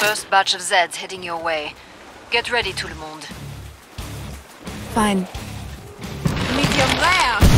First batch of Zeds heading your way. Get ready, tout le monde. Fine. Medium rare!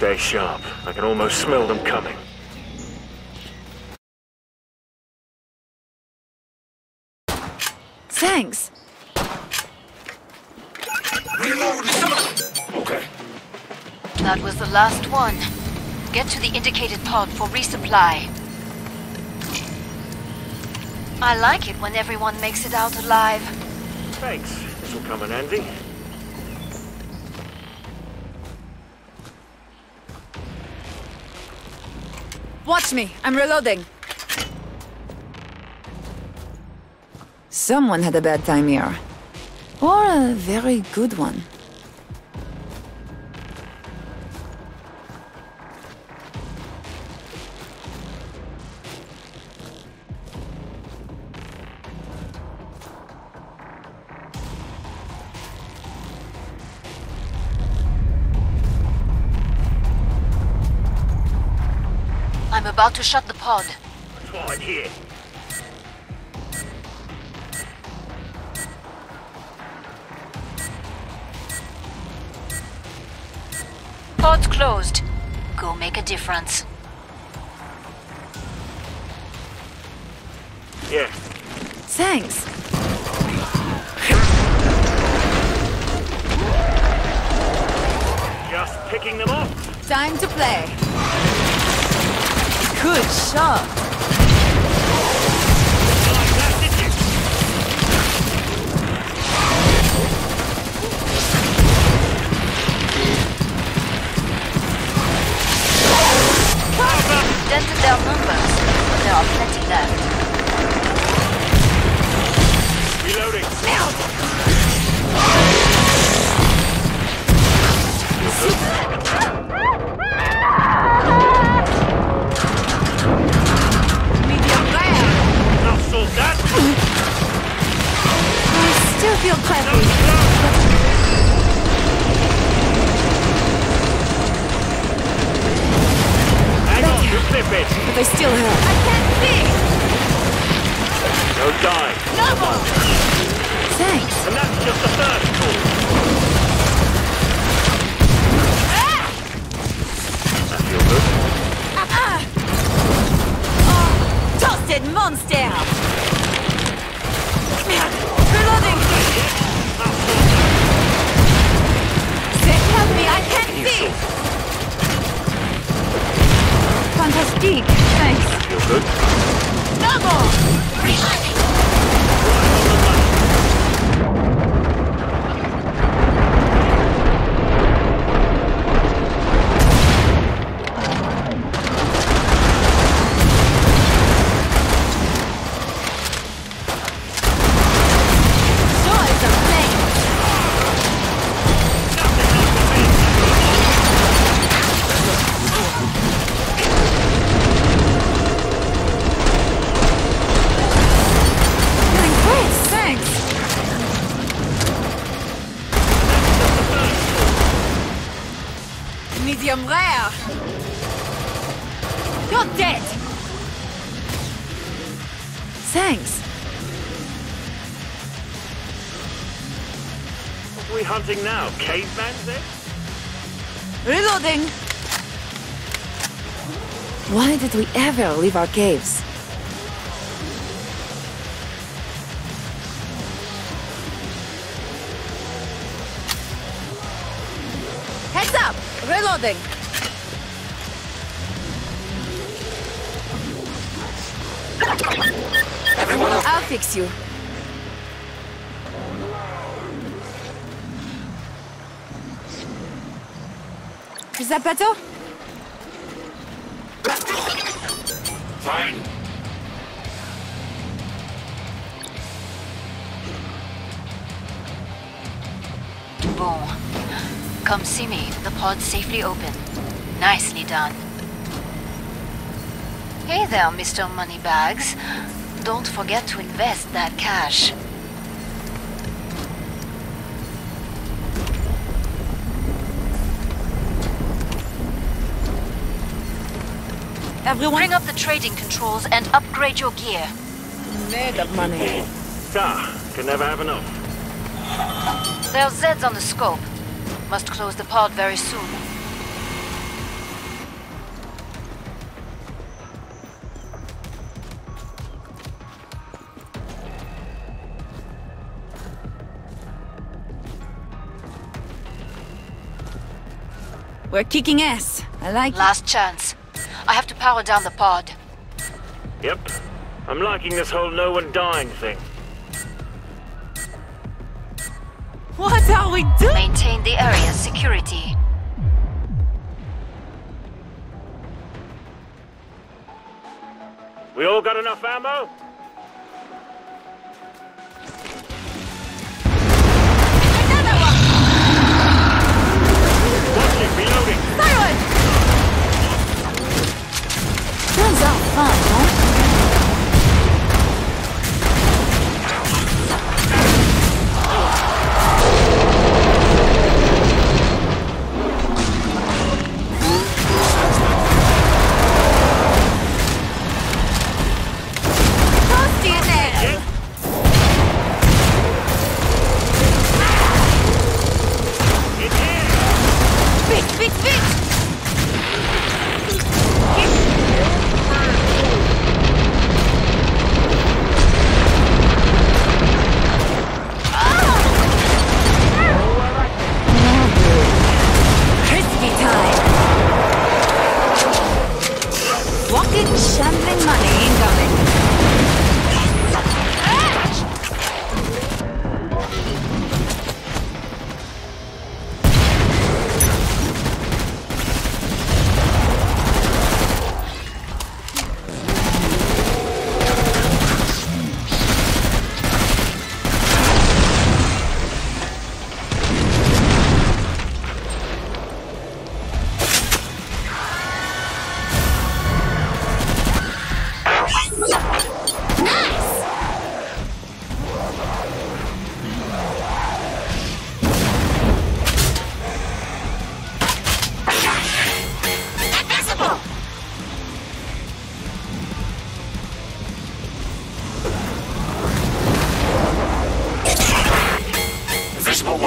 Stay sharp. I can almost smell them coming. Thanks. Okay. That was the last one. Get to the indicated pod for resupply. I like it when everyone makes it out alive. Thanks. This will come in handy. Watch me. I'm reloading. Someone had a bad time here. Or a very good one. I'm about to shut the pod. That's what I'd hear. Pod's closed. Go make a difference. Yeah. Thanks. Just picking them off. Time to play. Good shot. Dented their numbers, but there are plenty left. The. That feel good. Toasted monster! Reloading! Now sort that. Zed, help me, I can't see! Fantastic. Thanks. Feel good. Double! Right medium rare. You're dead. Thanks. What are we hunting now? Caveman then? Reloading. Why did we ever leave our caves? Reloading. I'll fix you. Is that better? Fine. Bon. Come see me. The pod's safely open. Nicely done. Hey there, Mr. Moneybags. Don't forget to invest that cash. Everyone Bring up the trading controls and upgrade your gear. Made of money. Ah, can never have enough. There are Zeds on the scope. Must close the pod very soon. We're kicking ass. I like it. Last chance. I have to power down the pod. Yep. I'm liking this whole no one dying thing. What are we doing? Maintain the area's security. We all got enough ammo?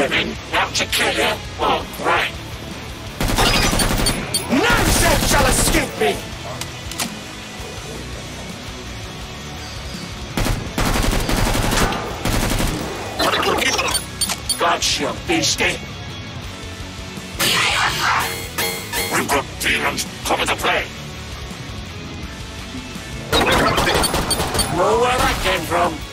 Women out to kill you? Well, right. None Zed shall escape me! Gotcha, beastie. Eh? We've got demons coming to play. Know where that came from?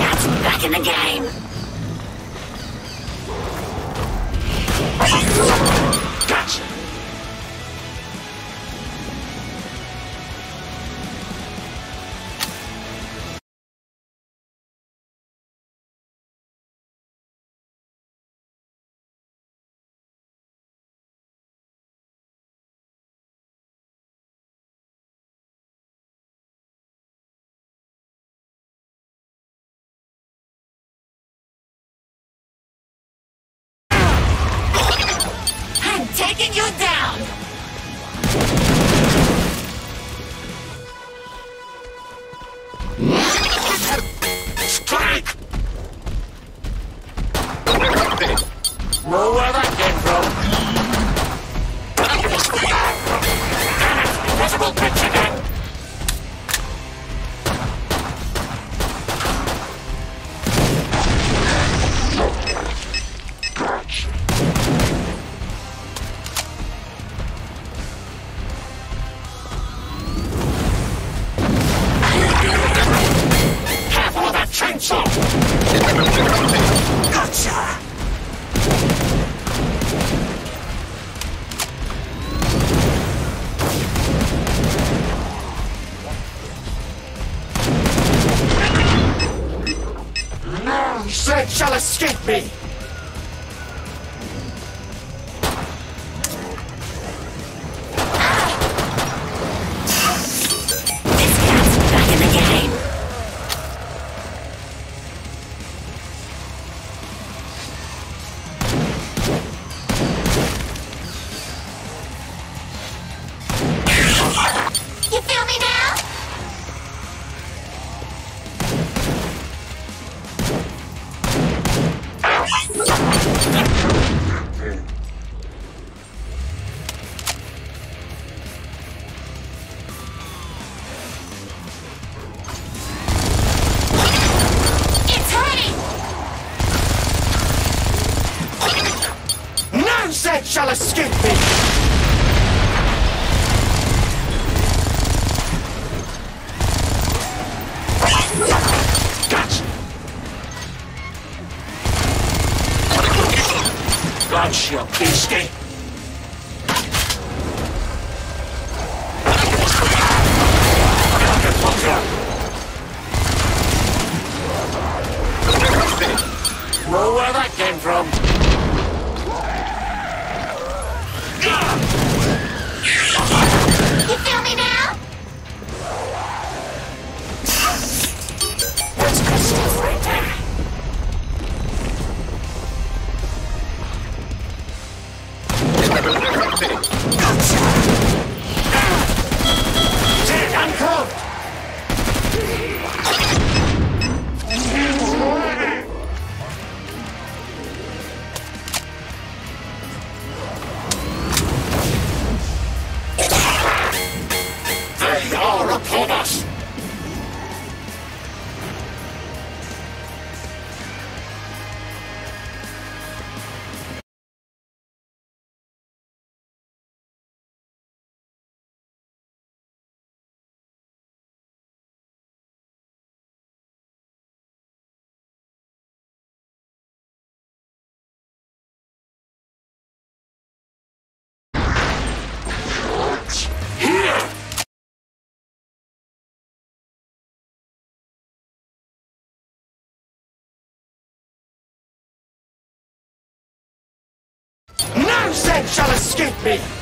Back in the game. shall escape me! shall be state. shall escape me!